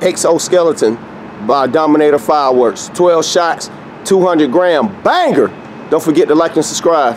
Hexoskeleton by Dominator Fireworks. 12 shots, 200 gram banger. Don't forget to like and subscribe.